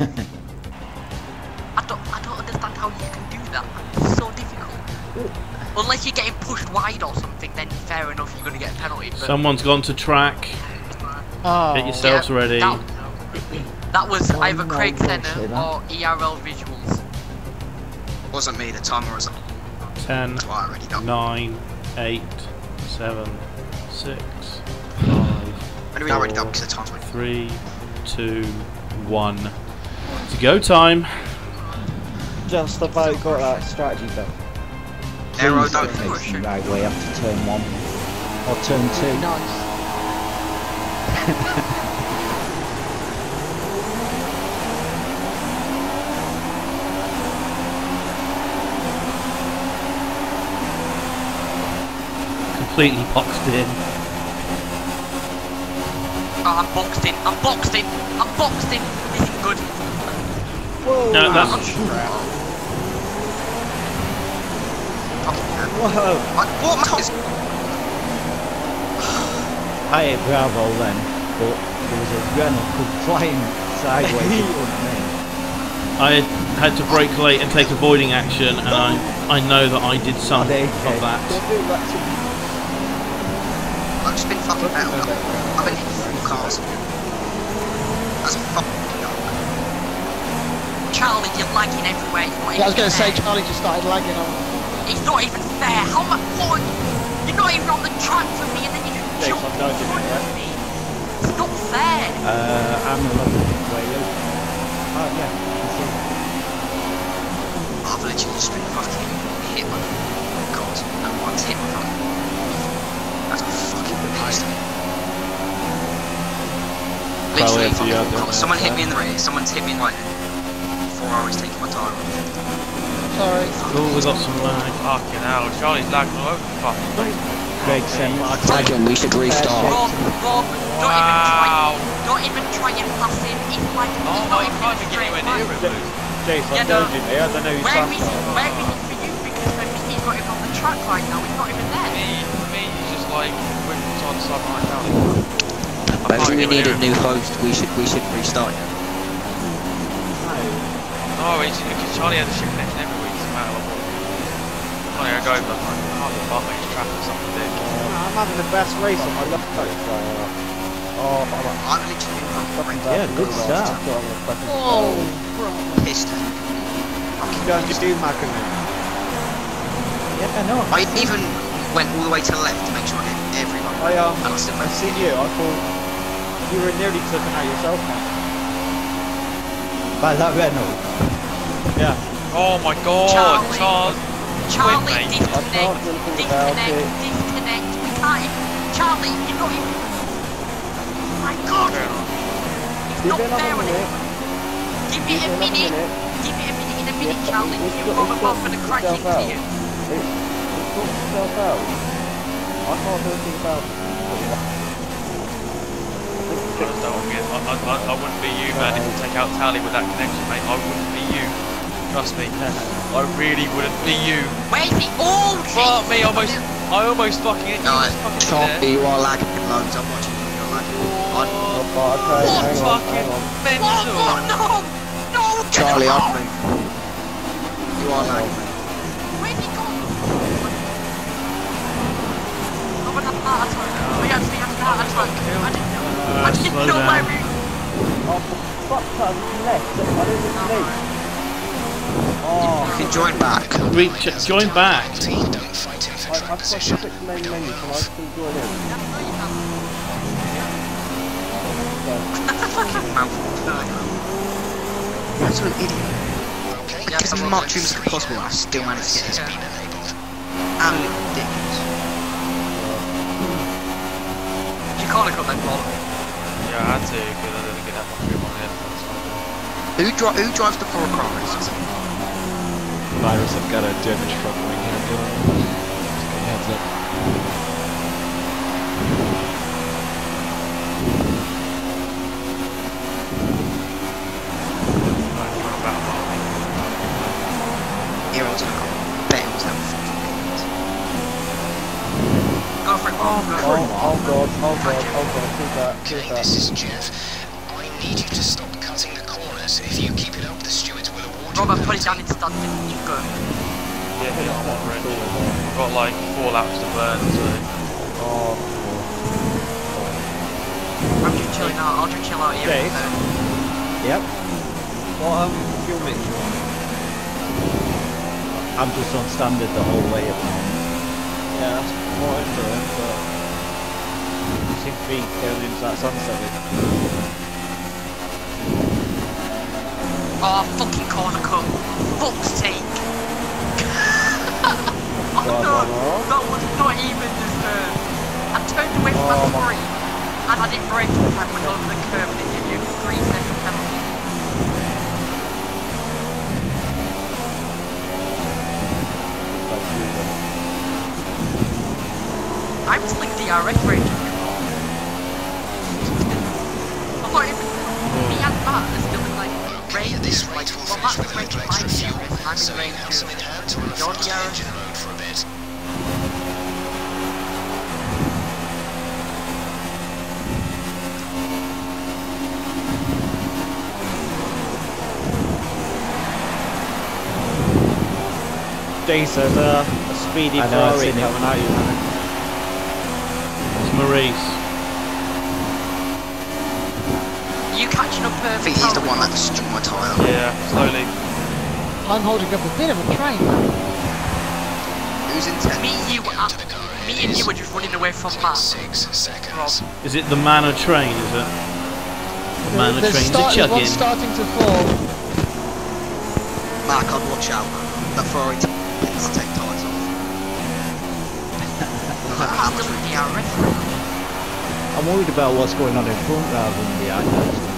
I don't, I don't understand how you can do that. It's so difficult. Unless you're getting pushed wide or something, then fair enough, you're gonna get a penalty. But Someone's gone to track. Oh. Get yourselves Yeah, ready. That, that was Oh, either Craig don't Senna or ERL Visuals. It Wasn't me, the timer was on. 10, That's I already know. 9, 8, 7, 6, 5, Only I already know because the time's went. 3, 2, 1. To go time. Just about got that strategy done. Aero, Please don't don't push. make right way after turn one. Or turn two. Nice. Completely boxed in. Oh, I'm boxed in. I'm boxed in. I'm boxed in. This is good. Whoa! No, that's Whoa! What? What? My. I hit Bravo then, but there was a Renault flying sideways in front of me. I had to brake late and take avoiding action, and I, I know that I did some Oh, there of go. that. Don't do that to me. I've just been fucking metal. I've been cars. That's fucking. Charlie, you're lagging everywhere. You're Yeah, I was going to say. Charlie just started lagging on. It's not even fair. How much? What? You're not even on the track for me, and then you just jump in front of me. It's not fair. Uh, I'm a little bit way Oh yeah, you can see. I've literally just been fucking hit by cars. And one's hit my front. That's fucking pissed. Probably Literally, fucking had cars. that someone hit me in the rear, someone's hit me in the right before I was taking my tyre off. Sorry. Oh, we got some lag. Fucking hell, Charlie's lagging all over the fucking place. Greg sent Reckon we should restart. Rob, Rob, don't even try. Wow. Don't even try and pass him. He's like, Oh he's my not even god, in a you're anywhere near him, Jason, Yeah, I'm no. dodging me. I don't know who's Where is sat he? on. Where is it for you? Because for me, he's not even on the track right now. He's not even there. Me, me, he's just like whipping side to side behind Charlie. I Maybe can't we need a new host. We should we should restart. No, it's because Charlie has a shit connection every week, no matter what. Charlie, I go, but I can't be bothered, it's traffic or something big. I'm having the best race on my left side. Oh, I'm I've literally fucking Yeah, good cars. start. Oh, bro. Pissed. Don't you do Mackin Yeah, I know. I even went all the way to the left to make sure I hit everyone. I um, And I still I made seen you. I thought you were nearly clipping out yourself, man. By that Renault. Yeah. Oh my god, Charlie. Charles! Charlie, mate. Disconnect, can't do anything about disconnect, disconnect. We can't even. Charlie, you're not even. Oh my God, Fair it's not it another fair on him. Give Give it it a minute. minute. Give it a minute. In a minute, Yeah, Charlie. You're got- probably it's got going to crash into out. you. It, it sorts itself out. I can't do anything about it. I just don't want I, I, I, I wouldn't be you, man, if you take out Tally with that connection, mate. I wouldn't be you. Trust me. I really wouldn't be you. Where's the oh Fuck me, almost, I almost fucking hit you. No, just fucking Charlie, there. you are lagging. loads. I'm watching you. You're lagging. Oh, Oh, What hang on, fucking hang on. Oh, mental. oh no! No! Charlie, him up off. me. You are lagging. Where's he gone? I'm gonna have a heart attack. We actually have a heart attack. I didn't know. I Uh, didn't slow know where down. Oh, for fuck's sake, I'm left. I didn't leave. Oh, You can join back. Reach, join back. I, I pressed the six main menu, can I still join in? You're such an idiot. I did as much as possible and I still managed to get his Absolute ridiculous. You can't have got that ball. Yeah, I had to, because I didn't get that much room on the headphones. Who, dri- who drives the four cars? Virus, I've got a damage from wing here. Dylan. Just give heads up. Heroes and bet it was that fucking Go for it, Oh, Bob. Go for it. Oh, god, oh god, oh god, keep that, keep Okay, that. this is Jeff. I need you to stop cutting the corners. If you keep it up, the stewards will award Robert, put it down in stand. Go. Yeah, yeah, I'm on red. I've got like four laps to burn, so Oh, I'm just chilling out. I'll just chill out here. Dave? Yep. What um, fuel mix you on? I'm just on standard the whole way at the moment. Yeah, that's more into it, but you seem to be going into that sunset. Oh, fucking corner cut. Fuck's sake. oh no, that was not even deserved. I turned away from Oh, my three, and I didn't brake in time when over the curb, and it gave you a three second penalty. I'm like DRS raging. I thought even me and Matt are still in like range. This like, rate will well, finish with a range good my fuel, DRS, and I'm so in have some in hand to of run the engine mode for a bit. Jace, there's uh, a, a speedy I know, I've Ferrari seen it. coming at you, man. It's Maurice. You catching up I uh, think he's the Vitali? one that struck my tyre. yeah, slowly. I'm holding up a bit of a train. Who's in 10? Me, you, uh, me and you were just running away from Matt. Six seconds. Is it the manor train? Is it? The manor There's, train's start, a there's chugging. starting to fall. Mark, I'd watch out. That Ferrari t- tends to take tyres off. No matter how I'm much still in we get. DRS. I'm worried about what's going on in front rather than behind us.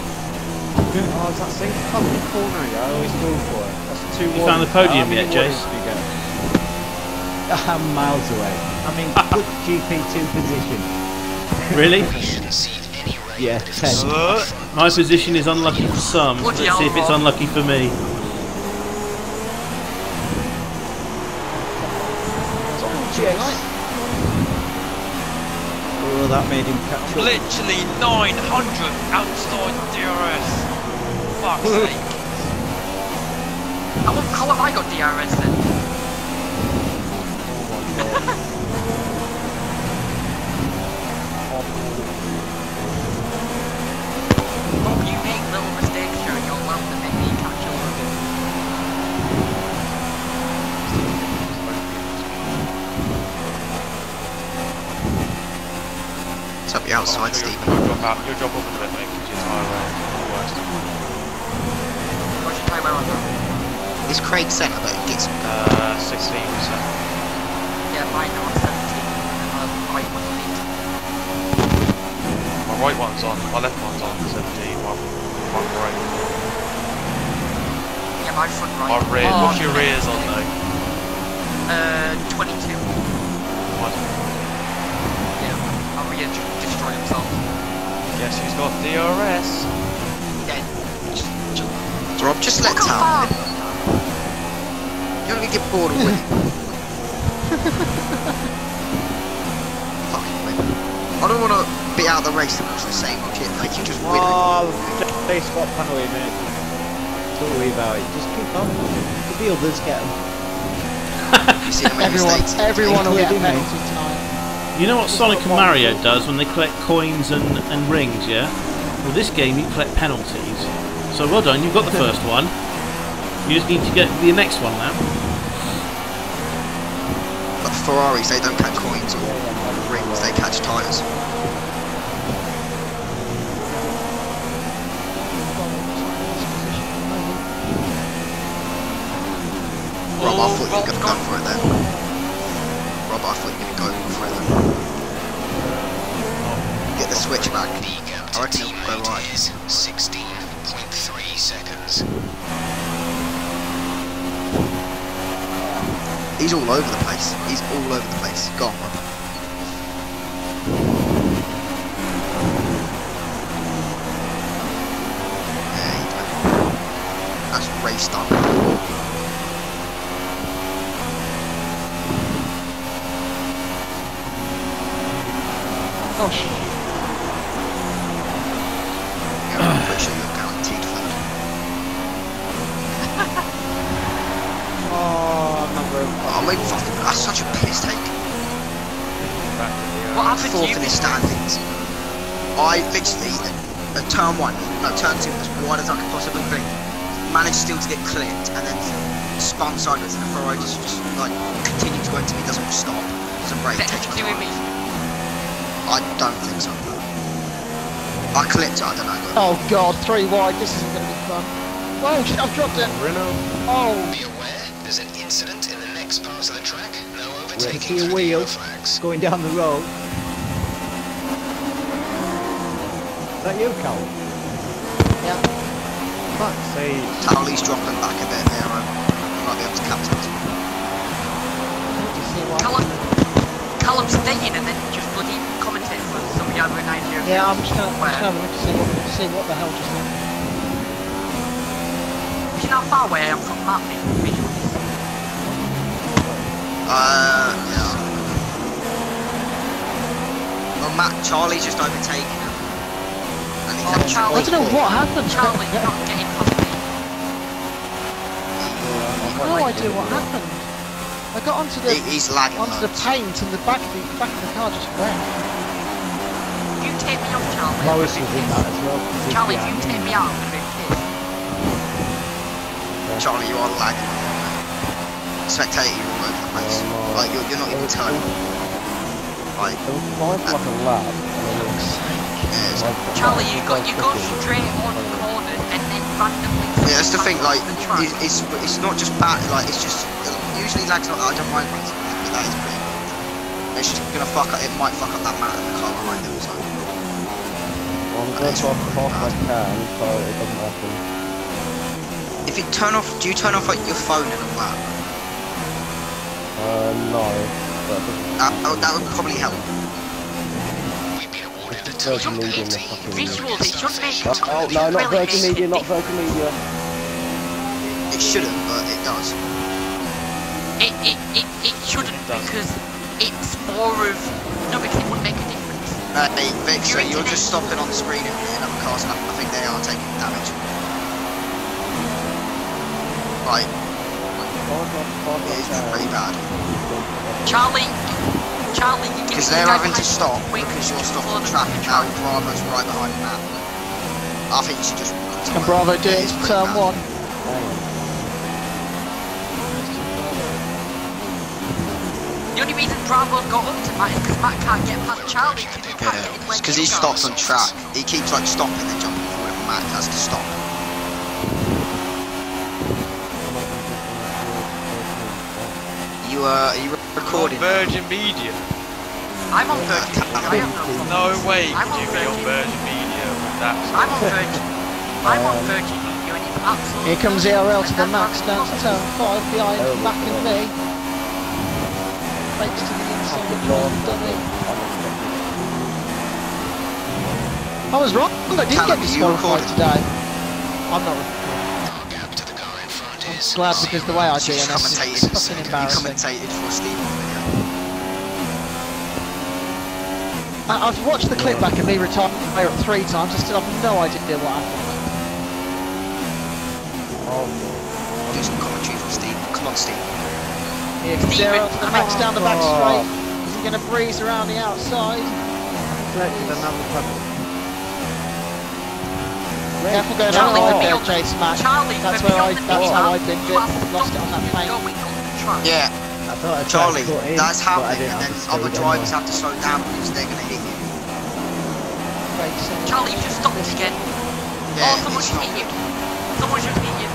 Oh, it's that same fucking corner, yeah, I always go for it. That's two You found the podium yet, Jace? I'm miles away. I'm in good GP2 position. Really? We shouldn't see any rain. Yeah, 10. Uh, My position is unlucky for some. Let's see if it's unlucky for me. Oh, that made him catch up. literally 900 outside DRS. Fuck's sake. How, how have I got DRS then? Bob, you make little mistakes during your lap that make me catch up. It's up the outside, Steve. You'll drop out. Is Craig centre, but he gets Uh, 16%. Yeah, mine are 17. Um, right one lead. My right one's on, my left one's on 17, my, my right. Yeah, my front My right. rear, Oh, what's your rears on though? Uh, 22. Mine's, Yeah, our rear just destroyed himself. guess who's got DRS? Dead. Rob, just let Look town. Far. You're gonna get bored of winning. Fucking win. I don't want to be out of the race and watch the same shit. Like you just win. Oh, Jace got penalty, mate. Don't worry about it. Just keep on. The the others get them. You see Everyone, mistakes. everyone will get a penalty tonight. You know what Sonic and Mario does when they collect coins and, and rings, yeah? Well, this game you collect penalties. So well done, you've got the first one. You just need to get the next one now. But Ferraris, they don't catch coins or rings. They catch tyres. Rob, I thought you were gonna go for it then. Rob, I thought you were gonna go for it then. Get the switch back. I reckon it'll go right. 16.3 seconds. He's all over the place. He's all over the place. Go on. That's race done. Oh Oh god, three wide, this isn't going to be fun. Whoa, shit, I've dropped it. Renault. Oh, Be aware, there's an incident in the next part of the track. No Wait, overtaking see through wheel flags. going down the road. Is that you, Cal? yeah. Fuck's sake. Towley's dropping back a bit there, um, might be able to captain us. You see why. Callum, Callum staying and then just bloody commentate for with an idea of Yeah, I'm just going to Where? have a look to see what, see what the hell just happened. Do you know how far away I am from Matt visually? Uh, yeah. Well, Matt, Charlie's just overtaken him. And he's Oh, Charlie. I don't know what happened. Charlie, you're not getting past me. I've no idea what happened. I got onto the He, he's onto the paint and the back of the back of the car just went. You take me off, Charlie. Lois I'm was gonna in that as well. 'cause he's pissed. Charlie, if you behind take me. me out, I'm gonna be pissed. Charlie, you are lagging. Spectator, you're all over the place. Oh, no. Like, you're, you're not even telling me. Like, It was five like a lap. yeah, it's- Charlie, you got you go straight on corners and then randomly. yeah, that's the thing. Like, the track. it's it's not just bad. Like, it's just usually lags not. I don't mind racing, but that is pretty. Good. It's just gonna fuck up. It might fuck up that man in the car behind him. So I'm going to off off I can, so it doesn't happen. if you turn off, do you turn off like your phone in a lap? Uh, no. But That, oh, that would probably help. We've been awarded a Virgin Media in the fucking... Visuals, it Oh, no, not really Virgin Media, not Virgin Media. It shouldn't, but it does. It, it, it, it shouldn't because it's more of no because it wouldn't make a difference. Hey, Vic, so You're you're just stopping on the screen in, in other cars, and I, I think they are taking damage. Right, it is pretty bad. Charlie, Charlie, you Because they're having to stop because you're just stopped on the track now track. Bravo's right behind Matt. I think you should just... Can Bravo do it is in pretty turn one? The only reason Bravo's got up to Matt is because Matt can't get past Charlie because he can't get Yeah, because near he stops on track. He keeps like stopping and jumping forward and Matt has to stop. You, uh, are you recording? Virgin Media. I'm on Virgin Media. I have no No way I'm could on you be on Virgin. Virgin Media with that. I'm on Virgin. I'm on Virgin Media and it's absolutely. Here comes ERL to the max down to turn five behind back and me. Fakes to the inside Jordan Dunley. I was wrong. I did Callum, get disqualified today. I'm not recording. Our gap to the car in front is Glad because the way I do it's fucking embarrassing. commentated for Steve. I, I've watched the clip back of me retire three times. I still have no idea what happened. Oh. Do some commentary for Steve. Come on, Steve. Here comes Steven. To the max down the back Oh. straight. Is he going to breeze around the outside? Selected another puppet. Careful going Charlie, out for me there, on- Chase Charlie, That's where I. That's meter, how I binned you it. have to Lost it on that until paint. you're going on the track. Yeah, I thought Charlie, in, that's but I happening, and then other drivers anymore. have to slow down because they're going to hit you. Charlie, you just stopped again. Yeah, oh, someone it's should not- hit you. Someone should hit you.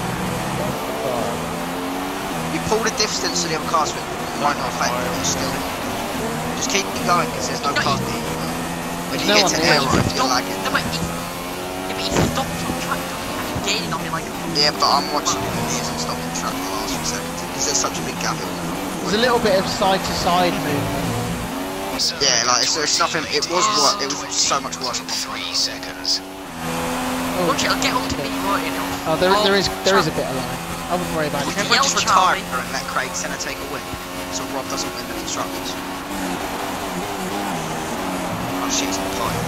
You pull the distance to the other cars, but it might not affect you. Still. Just keep going because there's no No, cars you- near you. When you no get to near aero, you. you're Stop. lagging. No, but he, yeah, but he stopped on track. doesn't he? He's gaining on me like. Oh, yeah, but I'm watching it and he hasn't stopped the track for the last few seconds because there's such a big gap. There's a little bit of side to side movement. Yeah, like it's, it's nothing. It was wor- It was so much worse. at. Three seconds. Oh. Watch it, I'll get up to me, won't it? Oh, there, there is there is a bit of line. I wouldn't worry about We it. can Yell, just retire her and let Craig Senna take a win, so Rob doesn't win the constructors. Oh shit, he's on time.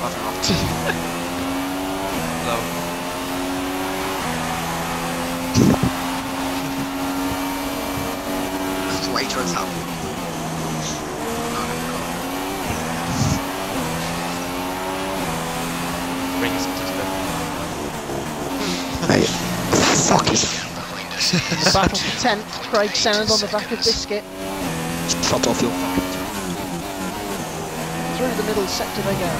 Love you, Rob. Low. Waitress help. No, no, no. Mate, fuck it. The battle for 10th, Craig Sound on the back of Biscuit. Shut off your fucking. Through the middle sector they go.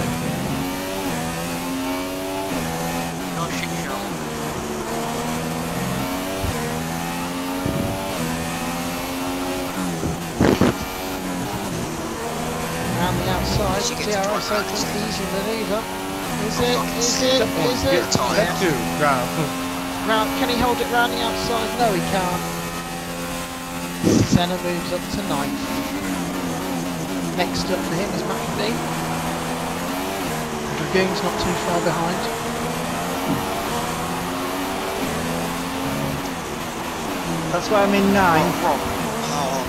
No shit show. Around the outside, She gets DRS drawn around, opens isn't it? easy manoeuvre. Is it? fucking Is sick. it? Is it? Good time. Yeah. Two, ground. Round, can he hold it round the outside? No, he can't. Senna moves up to ninth. Next up for him is McAfee. Dragoon's not too far behind. That's why I'm in nine. Rob. Oh.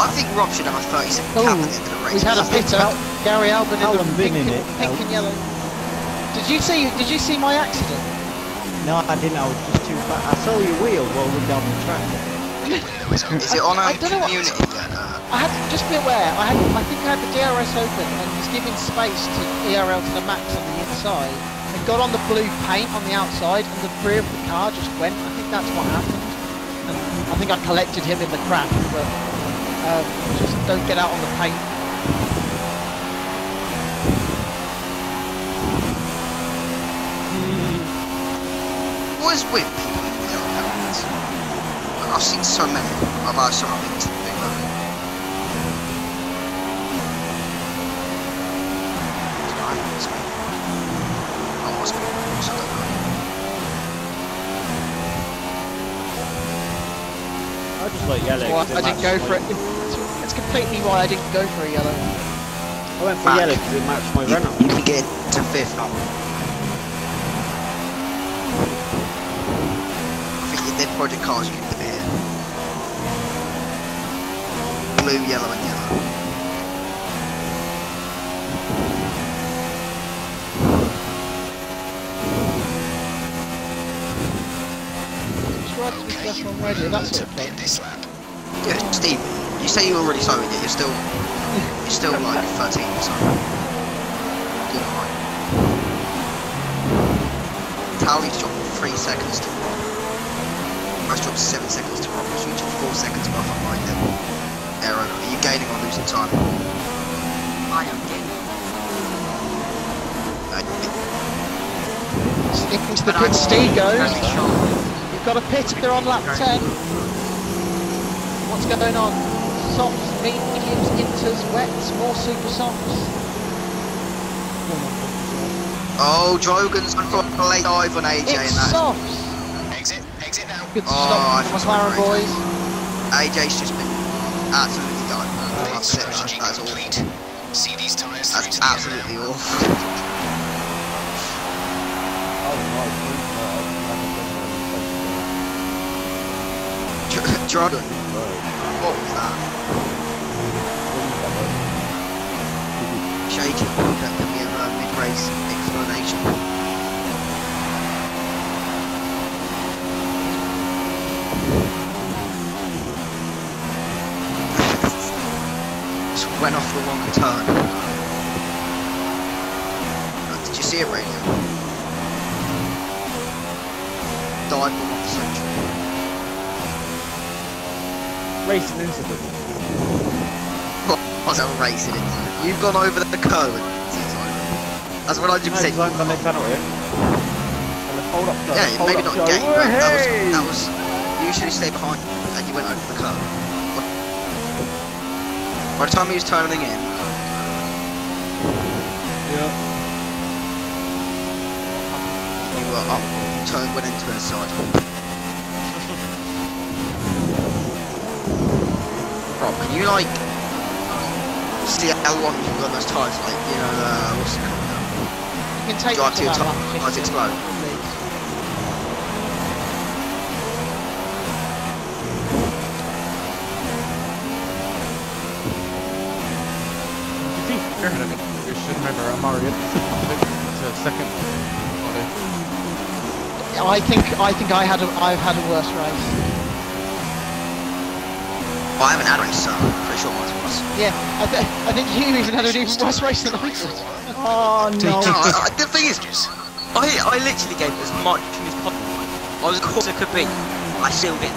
I think Rob should have a 30 second Oh, cap at the end of the race. We've had a I think pit out. Gary Albon in Alan the been pink, in it, pink and yellow. Did you see? Did you see my accident? No, I didn't. I was just too fast. I saw your wheel rolling down the track. Is it on I- our I don't know what- community yet? Uh, I had just be aware. I had, I think I had the DRS open and was giving space to ERL to the max on the inside. And got on the blue paint on the outside, and the rear of the car just went. I think that's what happened. And I think I collected him in the crash, but um, just don't get out on the paint. What is with people in the other parents? I've seen so many. I've had so many to big I must be, so I don't. I just like yellow. Why 'cause I didn't go for it. It's, it's completely why I didn't go for a yellow. I went for Back. yellow because it matched my You, run up. you can get to fifth now. I think they're project cars you can here. Blue, yellow, and yellow. Just right to be left on radio, that sort of thing. this lap. Yeah, Steve, you say you already sold it, you're still, you're still like 13 or something. Doing alright. Tally's dropped 3 seconds to Rob. Most dropped 7 seconds to Rob, which means you're 4 seconds above behind them. Aaron, are you gaining or losing time? I am gaining. Uh, Into the But pit Steve goes. You've got a pit if they're on lap 10. What's going on? Softs, mediums, inters, wets, more super softs. oh, Drogan's got a late dive on AJ It's and that. softs. Exit, now. Good Oh, stop, sorry McLaren boys. AJ's just been absolutely done. Pit Upset, strategy that's complete. awful. See these tyres That's the absolutely awful. Drogan, what was that? Can can we have a mid-race explanation? Went off the wrong turn. Uh, Did you see it, Radio? Died from off century. Racing incident. Was a racing incident. You've gone over the curve. That's what I No, just because said. I'm going to penalty. And the hold up go, Yeah, maybe not game, but that was, that was. You usually stay behind and you went over the curve. By the time he was turning in, Yeah. you were up, turned, went into the side. Rob, can you like see how long you've got those tires? Like, you know, uh, what's it called? now? You can take Drive it to your about top, lap might 50, explode. please. You think you're ahead of me. You should remember I'm already it's a second. Okay. I think I think I had a I've had a worse race. Well, I haven't had a race, so I'm pretty sure mine's worse. Yeah, I, th- I think you even had an even worse race than I did. Oh No, no. I, I, the thing is, I I, I literally gave as much to as possible. I was as close as I could be. I still didn't.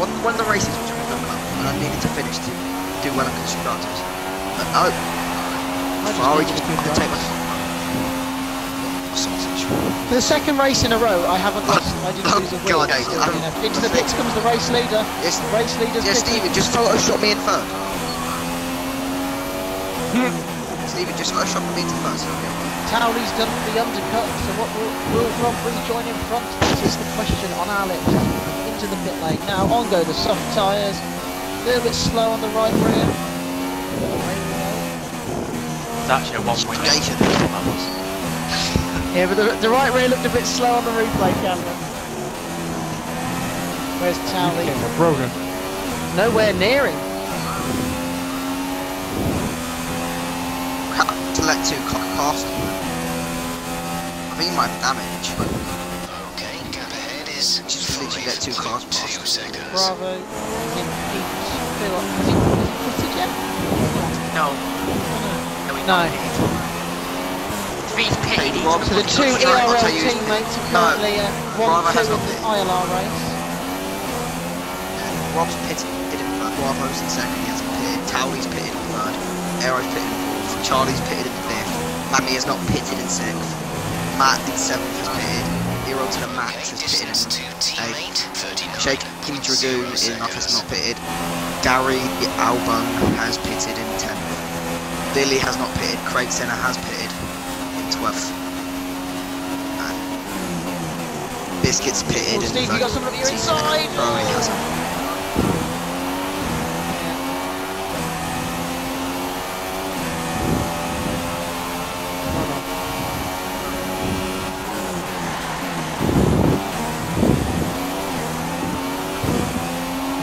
One, one of the races which we done well, and I needed to finish to do well in constructors. But no, Ferrari just couldn't. For the second race in a row, I haven't lost. I didn't Oh, lose a wheel. God, Still I'm- doing. Into the pits comes the race leader. Yes, The race leader's yes. Stephen, just Photoshop me in third. Stephen, just Photoshop me into first. Towley's done the undercut, so what will, will Rob rejoin in front? This is the question on our lips. Into the pit lane. Now on go the soft tyres. A little bit slow on the right rear. Actually a one-point Negation. That was. Yeah, but the, the right rear looked a bit slow on the replay camera. Where's Towley? broken. Nowhere near him. To let two cock past. I think he might have damage. Okay, gap ahead is Just literally let two cars past. 2 seconds. Bravo. Him, he, Phil, has he, has he quitted yet? No. No. he's No. not pitted. If he's pitted, he's Rob, So the two Sorry, ERL teammates are No, currently uh, one Bravo two in the been. ILR race. Rob's pitted in third. Bravo's in second. He hasn't pitted. Towley's pitted in third. Aero's pitted in fourth. Charlie's pitted in fifth. Manny has not pitted in sixth. Matt in seventh has pitted. Hero to the max Okay, has pitted distance to in teammate, eighth. 39. Shaking Dragoon in ninth has not pitted. Gary Albon has pitted in tenth. Billy has not pitted. Craig Senna has pitted in twelfth. And Biscuits pitted Oh, in Steve, you got 13th. someone up your inside. Ferrari hasn't.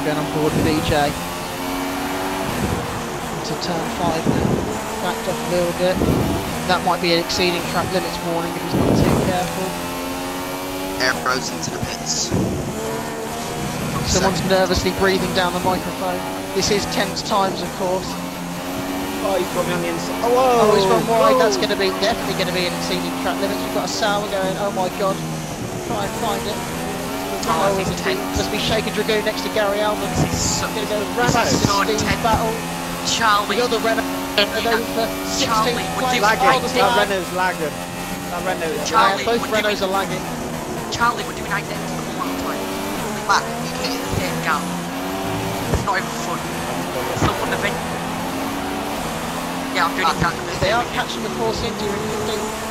Going on board with EJ. Into turn five. Backed off a little bit. That might be an exceeding track limits warning if he's not too careful. Aeros into the pits. Someone's nervously breathing down the microphone. This is tense times, of course. Oh, he's got me on the inside. Oh, Oh, whoa! he's gone wide. whoa. That's going to be definitely going to be an exceeding track limits. We've got a sour going. Oh my god. Try and find it. Oh, Oh, this is must be- tense. must be shaking Dragoon next to Gary Almond. This is so, Going to go this Renault is so Steve intense. battle. Charlie, The other Renault and over 16th Charlie, would you like this? That. Renault's lagging. That Renault Charlie, both Renaults are lagging. Charlie, we're doing identical one time. Back, you hit the same gap. It's not even fun. Someone event. Yeah, I'm doing exactly the They are catching the Force India in 15th.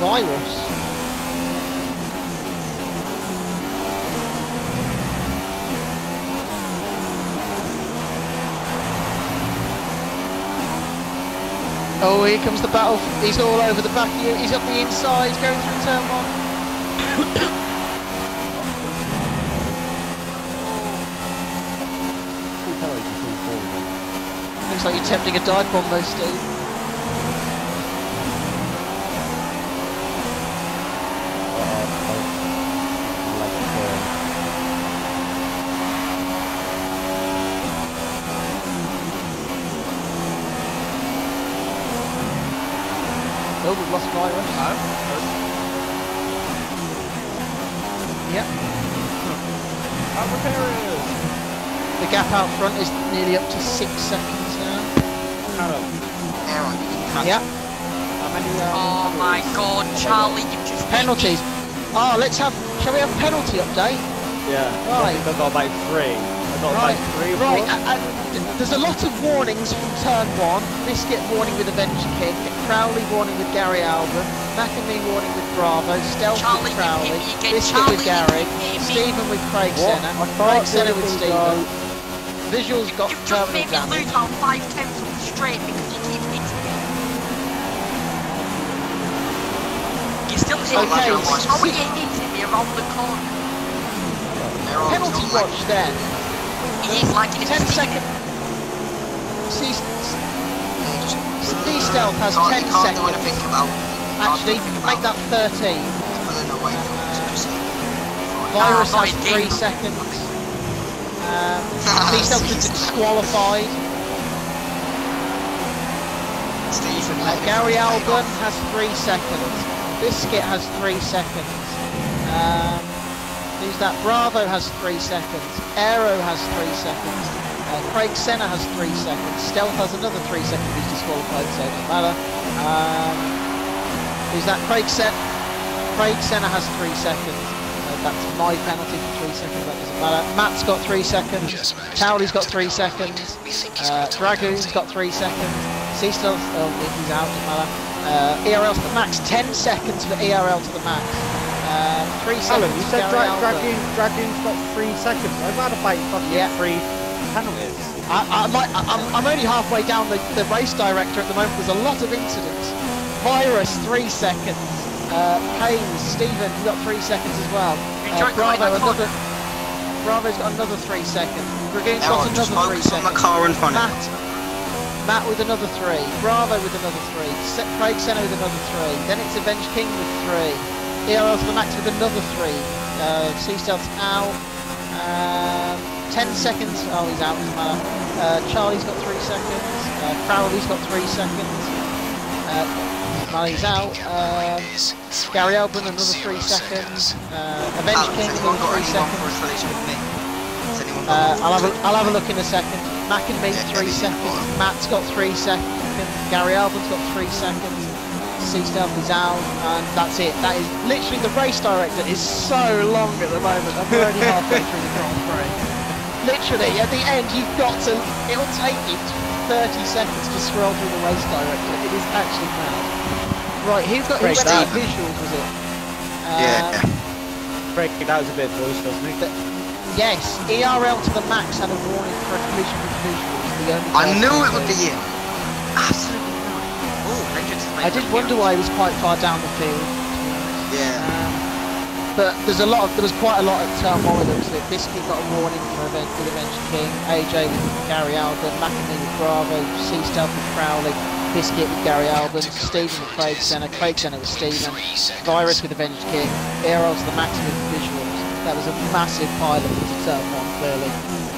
Virus. Oh, here comes the battle. He's all over the back of you. He's up the inside. He's going through turn one. Looks like you're tempting a dive bomb though, Steve. Oh, we've lost virus. Yep. The gap out front is nearly up to six seconds now. Aero, you can Yep. Oh my god, Charlie, you just Penalties. me. Oh, let's have. Shall we have penalty update? Yeah. Right. I think I got about three. I got Right, about three right. four. And, and there's a lot of warnings from turn one. Biscuit warning with Avenge King, Crowley warning with Gary Albert, McAmee warning with Bravo, Stealth Charlie, with you Crowley, hit me again. Biscuit Charlie, with Gary. Stephen with Craig What? Senna, I can't Craig Senna with Stephen. guys. Visuals got You just made me lose about five tenths on the straight because you keep hitting me. You're still hitting Okay, me. How are you hitting me around the corner? Penalty watch there. He is like in 10 second. See, Steve Stealth has can't, 10 can't seconds. anything about. can't do Actually, make that 13. Pulling away from it, so just leave Virus Ah, has not three seconds. Um, is disqualified. Stephen. Uh, Gary Albon has three seconds. Biscuit has three seconds. Um, who's that? Bravo has three seconds. Aero has three seconds. Uh, Craig Senna has three seconds. Stealth has another three seconds. He's disqualified, so it doesn't matter. Um, who's that? Craig Senna. Craig Senna has three seconds. That's my penalty for three seconds. That doesn't matter. Matt's got three seconds. Just managed to Towley's get got three out of the seconds. We think he's Uh, got time Dragoon's penalty. got three seconds. Sea Stealth, oh, he's out, doesn't matter. Uh, ERL to the max, 10 seconds for ERL to the max. Uh, three Alan, seconds you said Gary dra- Dragoon, Dragoon's got three seconds. I'd rather fight fucking Yeah. three penalties. I, I might, I, I'm, I'm only halfway down the, the race director at the moment. There's a lot of incidents. Virus, three seconds. Uh, Haynes, Stephen, you got three seconds as well. Uh, Bravo, another. Bravo's got another three seconds. Dragoon's got another three focus on the seconds. car in front of Matt, Matt with another three. Bravo with another three. Se- Craig Senna with another three. Then it's Avenge King with three. ERL to the max with another three. Uh, Sea Stealth's out. Um, ten seconds. Oh, he's out. Doesn't matter. Uh, Charlie's got three seconds. Uh, Crowley's got three seconds. Uh, he's out. Um, Gary Albon another three seconds. Uh, Avenge King another three anyone for a seconds. collision with me? Has anyone got Uh, I'll have a? I'll have a look in a second. Mac and me, three seconds. Matt's got three seconds. Gary Albon's got three seconds. Sea Stealth is out, and that's it. That is literally the race director is so long at the moment. I'm already halfway through the Grand Prix. Literally, at the end, you've got to. It'll take you 30 seconds to scroll through the race director. It is actually mad. Right, who's got who Great went out stuff. visuals? Was it? Uh, Yeah. Break that was a bit voice, doesn't it? But yes, ERL to the max had a warning for a collision with visuals. The only I knew it would be you. Absolutely knew it. Oh, Vengeance has I did wonder why he was quite far down the field. Yeah. Um, but there's a lot of there was quite a lot of turmoil. There was it. Biscuit got a warning for event with Avenge King, AJ with Gary Albon, McAmee with Bravo, Sea Stealth with Crowley, Biscuit with Gary Albon, Stephen with Craig Senna, Craig Senna with Stephen, Virus with Avenge King, Aeros the max with visuals. That was a massive pilot into turn one, clearly.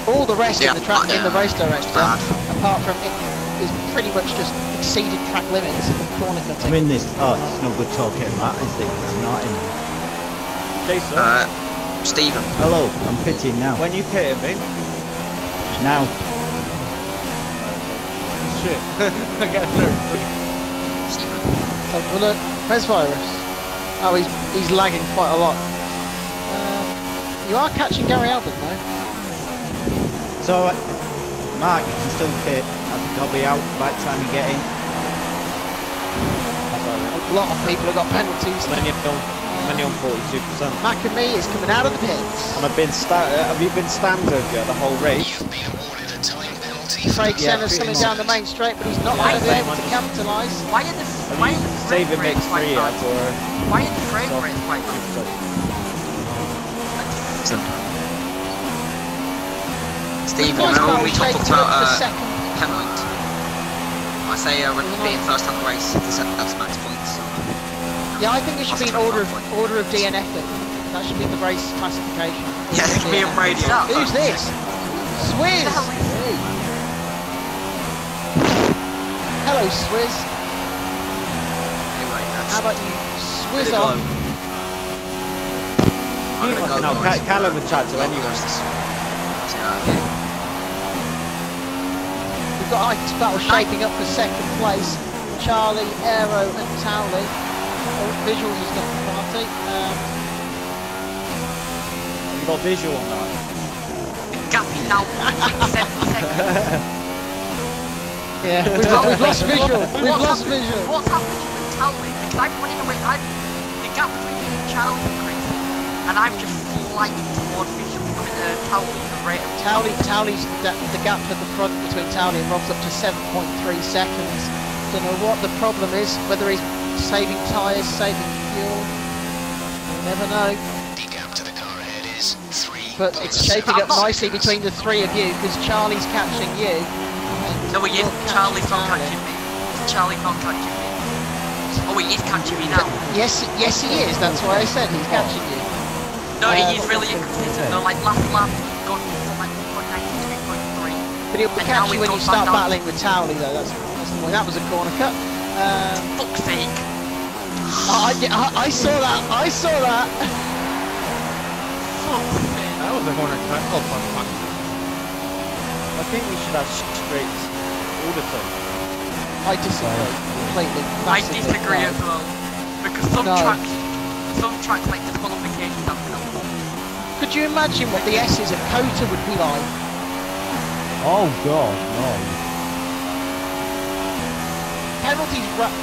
All the rest Yeah, in the track in the race director, bad. apart from it, is pretty much just exceeded track limits and corner cutting. I'm in this. Oh, it's no good talking Matt, is it? It's not in. Jason, Uh, Stephen. hello, I'm pitting now. When you pit me, Now. Shit. I get nervous. Oh, well, look, where's Virus? Oh, he's he's lagging quite a lot. Um, you are catching Gary Albert, though. So, uh, Mark, you can still pit. I think I'll be out by the time you get in. A lot of people have got penalties. Many on, many on 42%. Mac and me is coming out of the pits. And I've been sta- uh, have you been standard yeah, the whole race? You've been awarded a time penalty. Craig Yeah, Senna's coming much. down the main straight, but he's not Why going to be able to capitalise. Why are the Have why you the frame saving mix rates quite 3 bad? or? Why are the frame Soft. rates quite bad? Stephen, Nice remember when we talked about uh, second. I say uh, being first time the race, that's that's max points. Yeah, I think it should be in That's order of fine. order of DNF. it. That should be the race classification. Yeah, it should be a radio. Who's this? Swizz! What the hell is- Hello, Swizz. Anyway, How about you swizz Gonna on? go. I'm gonna go No, guys. Ca- Callum would chat to Well, anyone. We've got Ike's Battle shaping up for second place. Charlie, Aero and Towley. Oh, Visuals has got the party. Um, You got visual on that. Gap is now 70 seconds. Yeah, we've, we've lost visual. We've What's lost happening- visual. What's happening with Talbot? Because I'm running away. I'm, the gap between me and Charlie is increasing, and I'm just flying toward visual. I mean, uh, Talbot, the rate of Towley, Towley's the, the gap at the front between Towley and Rob's up to 7.3 seconds. Don't know what the problem is. Whether he's saving tyres, saving fuel. We'll never know. The gap to the car ahead is three. But it's shaping up nicely between the three of you because Charlie's catching you. And No, he you're isn't. Charlie's not Towley. catching me. Charlie's not catching me. Oh, he is catching me now. Yes, yes, he is. That's why I said he's catching you. No, Uh, he is really inconsistent. No, like last lap, got from like 1.9 to 2.3. But he'll catch you when you start down. battling with Towley, though. That's, that's the point. That was a corner cut. Um, Fuck's sake. I, I, I saw that. I saw that. Fuck's sake. That was a corner cut. Oh, fuck, fuck. I think we should have straights all the time. I disagree completely. I disagree No. as well. Because some No. tracks, some tracks like disqualifications have been up. Could you imagine what the S's at COTA would be like? Oh god, no. Penalties. Ra-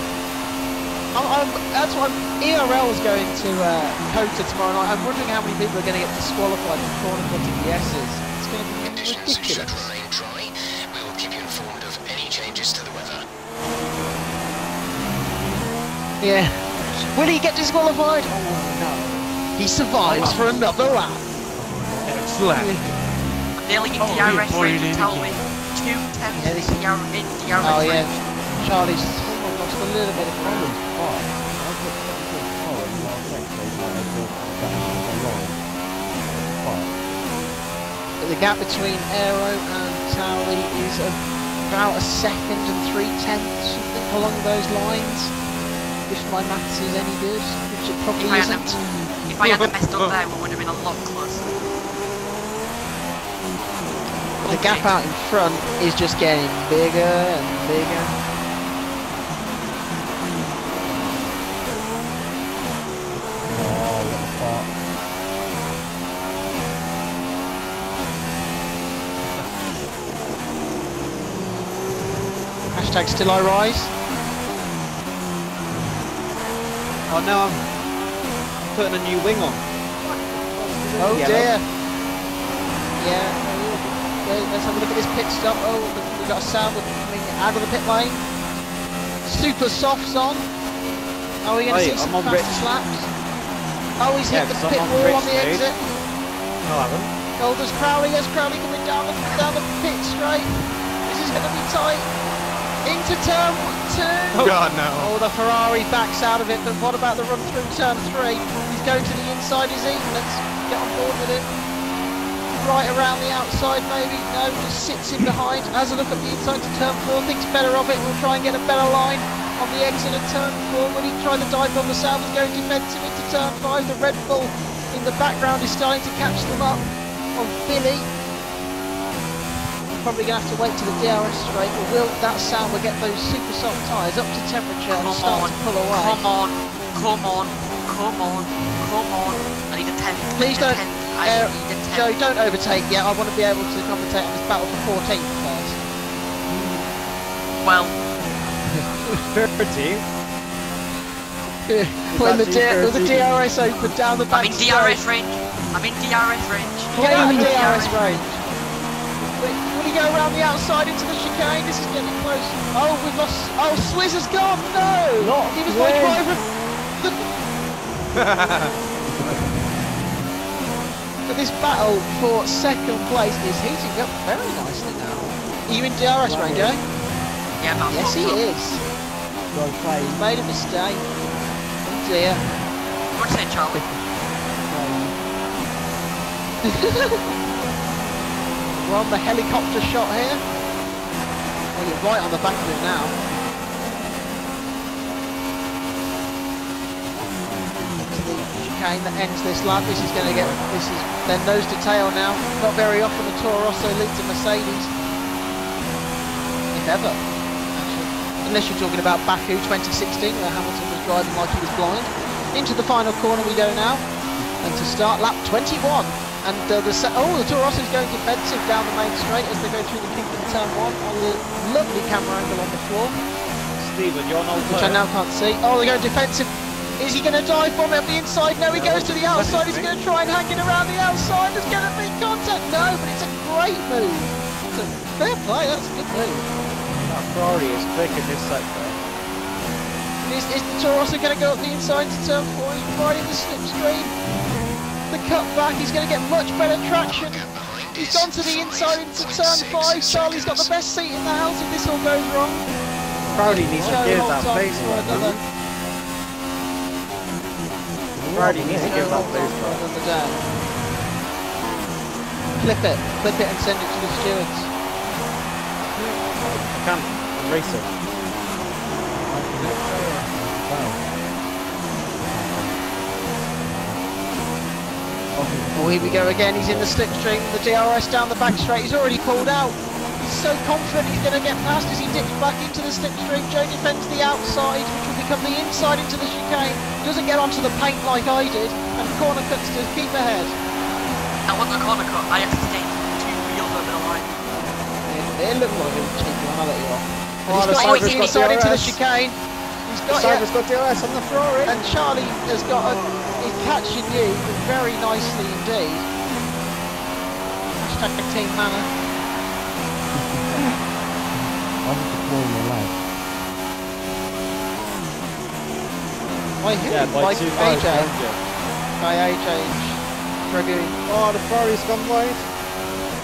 I'm, I'm, that's why ERL is going to uh, COTA tomorrow night. I'm wondering how many people are going to get disqualified for corner cutting the S's. It's going to be ridiculous. remain dry. We will keep you informed of any changes to the weather. Yeah. Will he get disqualified? Oh no. He survives for another lap. Excellent. I'm nearly in Oh, DRS range boy, tell me two tenths Yeah, in this- DR in Oh yeah. Charlie's lost a little bit of time. fine. I've got technical power in last next day, but I thought that was a lot. Fine. But the gap between Aero and Towley is about a second and three tenths, something along those lines. If my maths is any good, which it probably If I hadn't, isn't. if I hadn't messed up there, we would have been a lot closer. The gap out in front is just getting bigger and bigger. Oh, what the fuck. Hashtag still I rise. Oh no, I'm putting a new wing on. Oh Yellow. dear. Yeah. Let's have a look at this pit stop. Oh, we've got a sound coming out of the pit lane. Super softs on. Oh, are we going to see some I'm Rich. slaps? Oh, he's Yeah, hit the pit wall on the mode. exit. No, I haven't. Oh, there's Crowley. There's Crowley coming down the, down the pit straight. This is going to be tight. Into turn two. Oh, God, no. Oh, the Ferrari backs out of it, but what about the run through turn three? He's going to the inside, is he? Let's get on board with it. Right around the outside, maybe? No, just sits in behind. Has a look at the inside to turn four, thinks better of it. We'll try and get a better line on the exit of turn four. When he tried the dive bomb, the Sauber's going defensive into turn five. The Red Bull in the background is starting to catch them up on Billy. Probably going to have to wait to the DRS straight, or will that Sauber get those super soft tyres up to temperature and Come start on, to pull away? come on, come on, come on, come on. I need a 10. Please I need a don't- uh, need a 10. Joe, don't overtake yet. I want to be able to commentate on this battle for 14th first. Well, 13. when the, D- the DRS open down the back I'm in. DRS range. I'm in DRS range. Get out of in DRS range. Wait, will he go around the outside into the chicane? This is getting close. Oh, we've lost. Oh, Swizz has gone. No. Not he was going to Swizz. over. But this battle for second place is heating up very nicely now. Are you in DRS range, eh? Yeah, man. Yes, he is. Go play. He's made a mistake. Oh dear. What'd you say, Charlie? We're on the helicopter shot here. You're right on the back of it now. Chicane that ends this lap. This is going to get. This is their nose to tail now. Not very often the Toro Rosso leads a Mercedes, if ever. Unless you're talking about Baku 2016, where Hamilton was driving like he was blind. Into the final corner we go now, and to start lap 21. And uh, the oh, the Toro is going defensive down the main straight as they go through the Kingdom Turn One on the lovely camera angle on the floor, Stephen, you're not which I now can't see. Oh, they're going defensive. Is he going to dive bomb it up the inside? No, he No, goes to the outside. He's going to try and hang it around the outside. There's going to be contact. No, but it's a great move. It's a fair play. That's a good move. That Ferrari is quick in this sector. Is, is the Toro going to go up the inside to turn four? He's riding the slipstream. The cut back. He's going to get much better traction. Gap behind He's is gone to the inside into turn five. Charlie's got the best seat in the house if this all goes wrong. Ferrari needs to give that on face for run. needs to give that holds on face run. another. Clip it, clip it and send it to the stewards. I can't race it. Oh, here we go again. He's in the slipstream. The DRS down the back straight. He's already pulled out. He's so confident he's going to get past as he dips back into the slipstream. Joe defends the outside, which will become the inside into the chicane. Doesn't get onto the paint like I did, and corner cuts to keep ahead. That wasn't a corner cut. I had to stay two wheels over the line. It looked like a cheeky one. I'll let you off. Oh, he's the got Cyber's he's got inside into the chicane. He's got yeah, got DRS on the Ferrari. and Charlie has got a. He's catching you very nicely indeed. Hashtag team Manor. I'm to call your life. By who? Yeah, by, two miles AJ. behind you. By AJ Dragoon. Oh, the Ferrari's gone wide.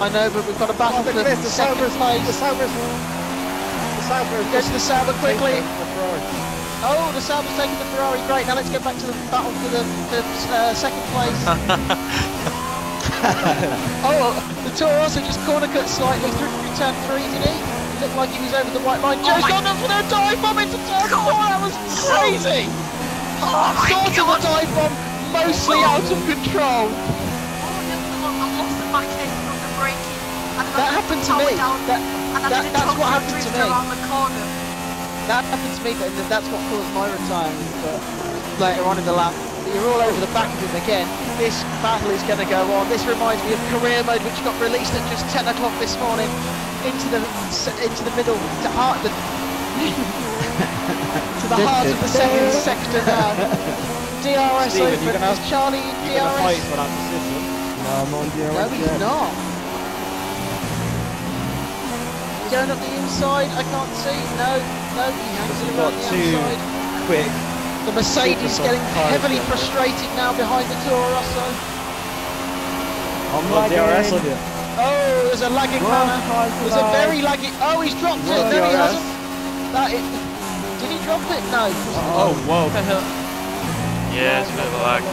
I know, but we've got a oh, battle Oh, for look the the second Sauber's, place. the Sauber's, the Sauber's Go to the Sauber quickly. The Ferrari. Oh, the Sauber's taking the Ferrari. Great. Now let's get back to the battle for the, the uh, second place. oh, the Toro also just corner cut slightly through turn three, did he? He looked like he was over the white line. Joe's my- gone for the dive bomb into turn four. That was crazy. Oh Sort of god! a dive bomb, mostly out of control. Oh, no, no, I lost the back end from the braking. And then That happened to me. Down, That, that, that's what happened to me. Around the corner. That happened to me, and that's what caused my retirement. But later on in the lap, you're all over the back of him again. This battle is going to go on. This reminds me of career mode, which got released at just 10 o'clock this morning, into the into the middle, to heart the to the heart of the second sector now. DRS Stephen, open. you're gonna Is Charlie in You're gonna fight DRS? for that position. No, I'm on DRS. No, he's yet. not. Going up the inside, I can't see. No, no, he hangs it You've around the two outside. quick. The Mercedes Supersonic getting heavily there. frustrated now behind the Toro Rosso. I'm Got DRS on lagging. you. Oh, there's a lagging One manner. There's a very lagging. Oh, he's dropped it. One No, he DRS. hasn't. That is. Did he drop it? No. Oh, whoa. Yeah, it's a bit of a lag.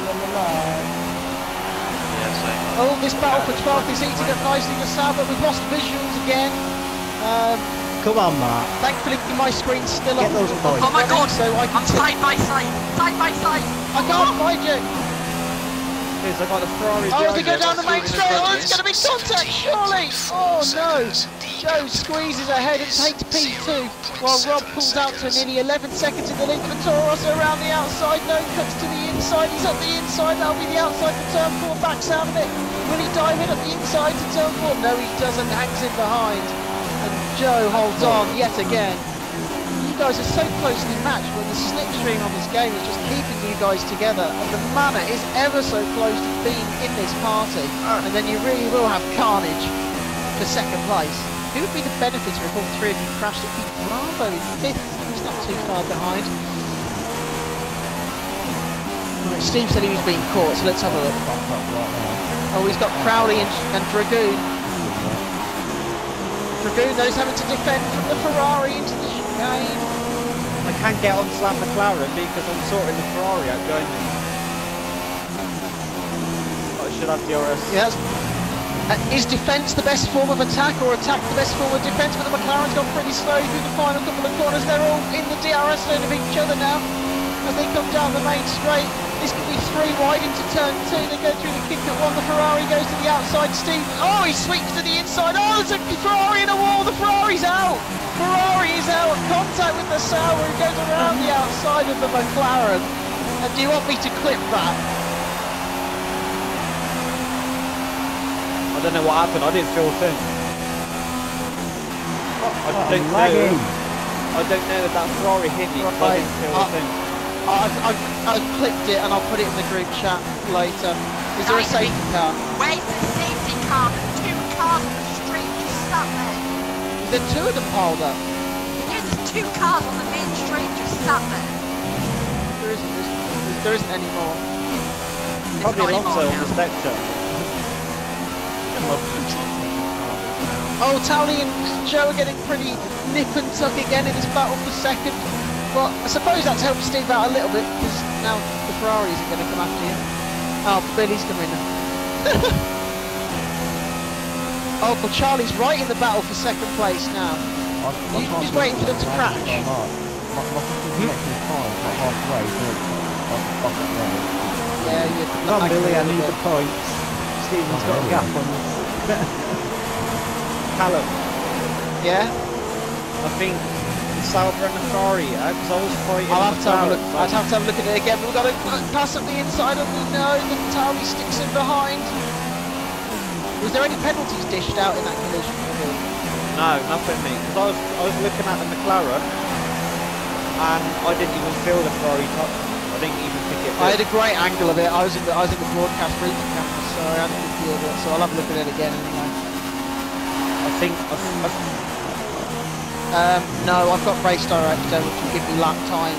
Oh, this battle for 12th is heating up nicely to Sauber. We've lost visuals again. Um, Come on, Mark. thankfully, my screen's still Get up. those points. Oh my god! So I can I'm side by side! Side by side! I can't find you. Is I got the Ferrari Oh, as they behind go down the main straight, oh, it's going to be contact, surely! Oh no! Joe squeezes ahead and takes P2, while Rob pulls out to nearly 11 seconds in the lead for Toro Rosso around the outside. No, cuts to the inside, he's up the inside, that'll be the outside for turn 4, backs out of it. Will he dive in at the inside to turn 4? No, he doesn't, hangs in behind. Joe holds on yet again. You guys are so closely matched but the slipstream on this game is just keeping you guys together and the Manor is ever so close to being in this party and then you really will have carnage for second place. Who would be the benefiter if all three of you crashed? It'd be Bravo fifth. He's not too far behind. Steve said he was being caught, so let's have a look. Oh, he's got Crowley and Dragoon. Dragoon, those having to defend from the Ferrari into the chicane. I can't get on Slam McLaren because I'm sorting the Ferrari out me. I should have DRS. Yes. Uh, is defence the best form of attack or attack the best form of defence? But the McLaren's gone pretty slow through the final couple of corners. They're all in the DRS lane of each other now as they come down the main straight. This could be three wide into turn two. They go through the kick at one. The Ferrari goes to the outside. Steve, oh, he sweeps to the inside. Oh, there's a Ferrari in a wall. The Ferrari's out. Ferrari is out. Contact with the Sauber who goes around the outside of the McLaren. And do you want me to clip that? I don't know what happened. I didn't feel a thing. I don't know. I don't know that that Ferrari hit me because I didn't feel a thing. I've, I've, I've clipped it and I'll put it in the group chat later. Is there a safety car? Where's the safety car? Two cars on the street just sat there. There two of them piled up. Yeah, there's two cars on the main street just sat there. There isn't, there's, there isn't any more. It's Probably not Alonso anymore on the now. spectre. Oh, Towley and Joe are getting pretty nip and tuck again in this battle for second. But I suppose that's helped Steve out a little bit because now the Ferraris are going to come after you. Oh, Billy's coming. oh, well, Charlie's right in the battle for second place now. I, I You can't just waiting for them to crash? My, my fucking connection's fine, not halfway, so I'm back at. Yeah, you Come on, Billy, I need the points. Stephen's got a gap on Callum, Yeah? I think the Sauber and the Ferrari, I was always fighting I'll have to have a look. I'd have to have a look at it again. We've got to pass up the inside of the no. The Tauri sticks in behind. Was there any penalties dished out in that collision? For No, nothing, mate. Because I was, I was looking at the McLaren, and I didn't even feel the Ferrari touch. I didn't even think it. I had a great angle of it. I was in the, I was in the broadcast briefing camera, so I had a good view of it. So I'll have a look at it again anyway. I think. I, I, Um, no, I've got race director, which will give me lap times,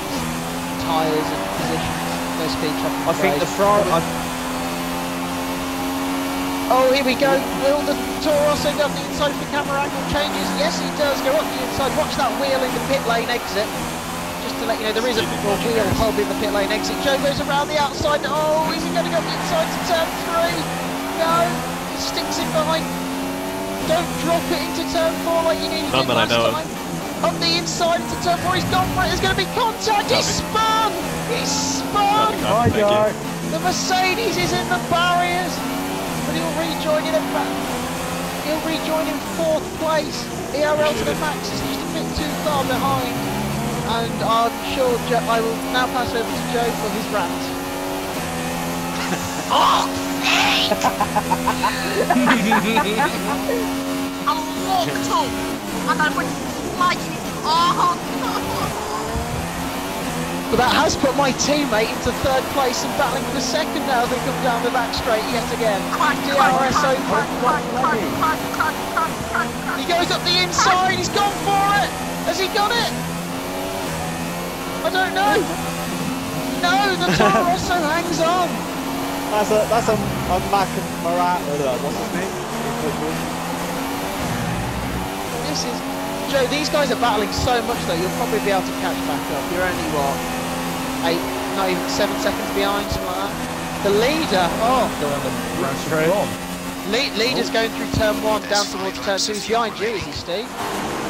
tyres, and positions. No speed tracking. I think the Ferrari. I, Oh, here we go. Will the Toro Rosso go up the inside if the camera angle changes? Yes, he does. Go up the inside. Watch that wheel in the pit lane exit. Just to let you know, there is a well, wheel holding the pit lane exit. Joe goes around the outside. Oh, is he going to go up the inside to turn three? No. He sticks in behind. Don't drop it into turn four like you needed None that I last know of. Time. Up the inside into turn four. He's gone for it. There's going to be contact. He's spun. He's spun. Hi, Joe. The Mercedes is in the barriers, but he'll rejoin in a ba- he'll rejoin in fourth place. ERL to the max is just a bit too far behind, and I'm sure jo- I will now pass over to Joe for his rant. I'm locked up. And I went flying. Oh. But that has put my teammate into third place and battling for second now as they come down the back straight yet again. Crack, DRS crack, crack, open. He goes up the inside. He's gone for it. Has he got it? I don't know. No, the Toro Rosso hangs on. that's a that's a, a Mac Marat. uh, What's his name? This is Joe. These guys are battling so much though. You'll probably be able to catch back up. You're only what eight, not even seven seconds behind, something like that. The leader. Oh, lead, leader's going through turn one down towards turn two. He's behind you, is he, Steve?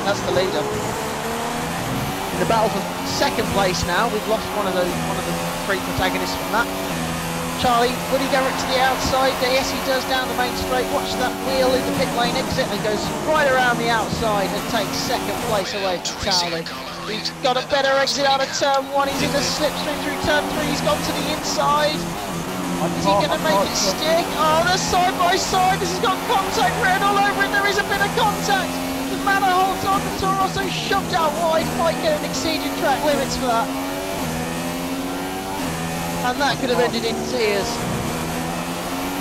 That's the leader. In the battle for second place now, we've lost one of the one of the three protagonists from that. Charlie, would he go to the outside? Yes, he does down the main straight. Watch that wheel in the pit lane exit and goes right around the outside and takes second place away from Charlie. He's got a better exit out of turn one. He's in the slipstream through turn three. He's gone to the inside. Is he going to make it stick? Oh, they're side by side. This has got contact red all over it. There is a bit of contact. The Manor holds on. The Toro also shoved out wide. Might get an exceeded track limits for that. And that could have oh. ended in tears.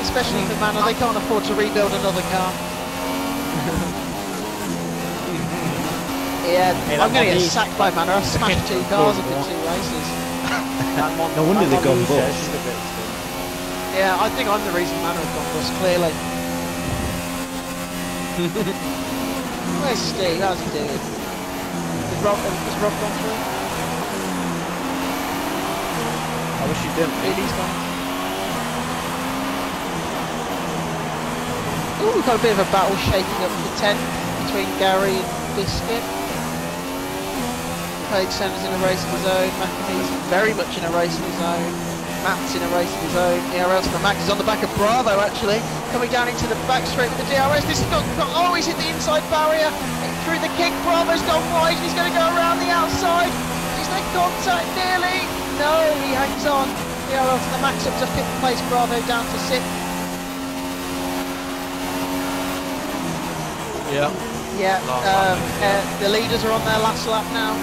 Especially for Manor. They can't afford to rebuild another car. yeah, Hey, I'm going to get Monty- sacked by Manor. I've smashed two cars up in two races. No wonder they've gone Monty bust. says he's a bit still. Yeah, I think I'm the reason Manor have gone bust, clearly. Where's Steve? How's he doing? Has Rob, has Rob gone through? I wish you didn't. Billy's gone. Ooh, we've got a bit of a battle shaking up the 10 between Gary and Biscuit. Craig Senna's in a race of his own, McAfee's very much in a race of his own, Matt's in a race of his own, ERL to the Max is on the back of Bravo actually, coming down into the back straight with the DRS, this has got, got oh he's hit the inside barrier, through the kick, Bravo's gone wide, he's going to go around the outside, is there contact nearly? No, he hangs on, ERL to the Max up to fifth place, Bravo down to sixth. Yeah. Yeah, um, uh, the leaders are on their last lap now.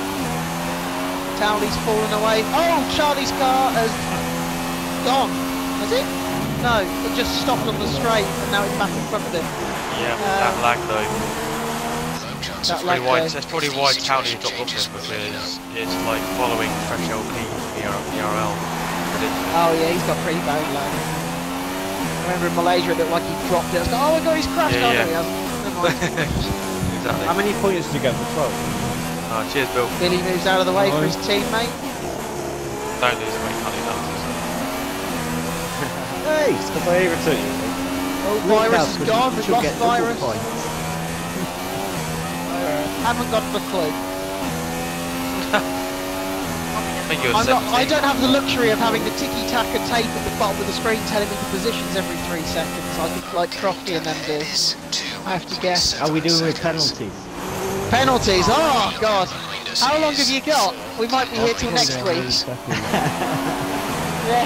Townley's fallen away. Oh, Charlie's car has gone. Has it? No, it just stopped on the straight and now it's back in front of him. Yeah, Uh, that lag though. That's probably why, that's probably why Townley dropped off this because it's like following Fresh LP ERL. But Oh yeah, he's got pretty bad lag. I remember in Malaysia it looked like he dropped it. I was like, oh my god, he's crashed. Yeah, oh, no, yeah. he hasn't. Never mind. exactly. How many points to get for 12? Oh, uh, cheers, Bill. Billy moves out of the way for his teammate. Don't lose the weight, Cully does. Hey, it's because I overtook you. Oh, Virus out, is 'cause gone. you We've lost Virus. points. Haven't got the clue. I think you're I'm not, I don't have the luxury of having the ticky-taka tape at the bottom of the screen telling me the positions every three seconds like like Crofty and them do. I have to guess. How are we doing with penalties? Penalties, oh god. How long have you got? We might be here till next week. Yeah.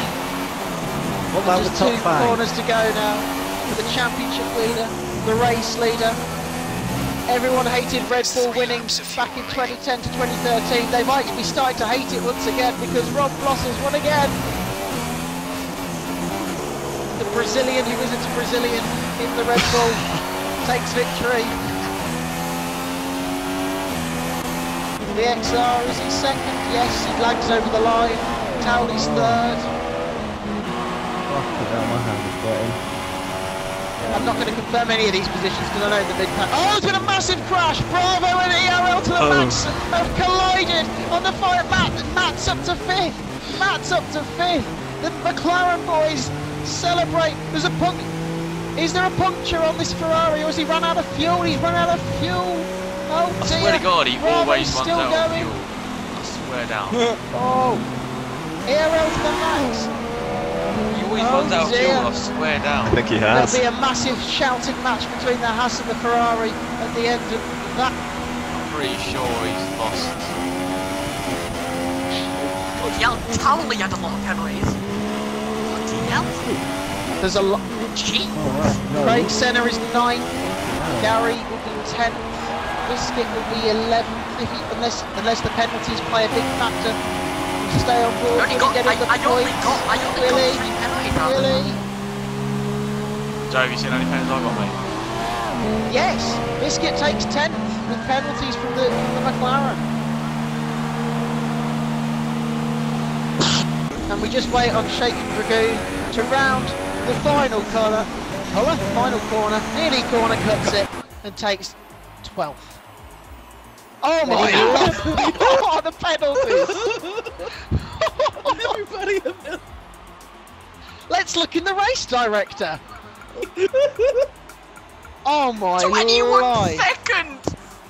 What about the Just top two five? corners to go now for the championship leader, the race leader. Everyone hated Red Bull winning back in 2010 to 2013. They might be starting to hate it once again because Rob Bloss has won again. The Brazilian who isn't a Brazilian in the Red Bull takes victory. The XR is in second. Yes, he lags over the line. Towley's third. Hell, my hand is sweating. I'm not going to confirm any of these positions because I know the mid pack. Oh, there's been a massive crash. Bravo and ERL to the Oh. max have collided on the fire. Matt, Matt's up to fifth. Matt's up to fifth. The McLaren boys celebrate. There's a punk. Is there a puncture on this Ferrari or has he run out of fuel? He's run out of fuel. Oh dear. I dear. swear to God, he Bravo's always runs still out of fuel. I swear down. Oh. ERL to the max. He always Oh, runs out of dear. fuel, I swear down. I think he has. There'll be a massive shouting match between the Haas and the Ferrari at the end of that I'm Pretty sure he's lost. Bloody hell, Townley had a lot of penalties. Bloody hell. There's a lot. Gee. Craig Senna is ninth. Gary will be tenth. Biscuit will be eleventh if he, unless unless the penalties play a big factor. Stay on board. I only got, get I, the I only got, I only Really? got three penalties out of them. Really? Joe, have you seen any penalties I got, mate? Yes. Biscuit takes tenth with penalties from the, from the McLaren. And we just wait on Shaken Dragoon to round the final corner. Colour? Final corner. Nearly corner cuts it and takes 12th. Oh my god! oh, the penalties! Let's look in the race director. Oh my 21 life! second!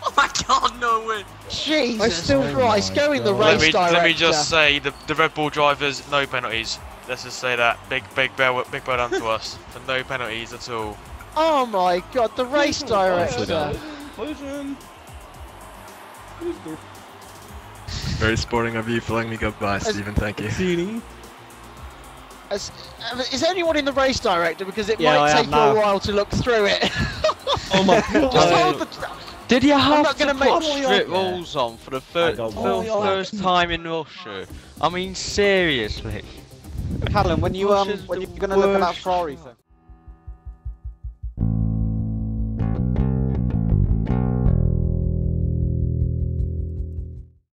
Oh my god, no way! Jesus I still- Christ! Go in the race Let me, director. let me just say, the, the Red Bull drivers, no penalties. Let's just say that. Big, big bell, big bell down to us. For no penalties at all. Oh my god! The race director. Very sporting of you for letting me go by, As- Stephen. Thank you. As, uh, is anyone in the race director? Because it Yeah, might I take you a while to look through it. Oh my Just hold the. Did you have not to gonna put make- strip rules on for the fir- got for one. the first time in Russia? I mean, seriously. Callum, when you um, when you're gonna look at that. Ferrari thing.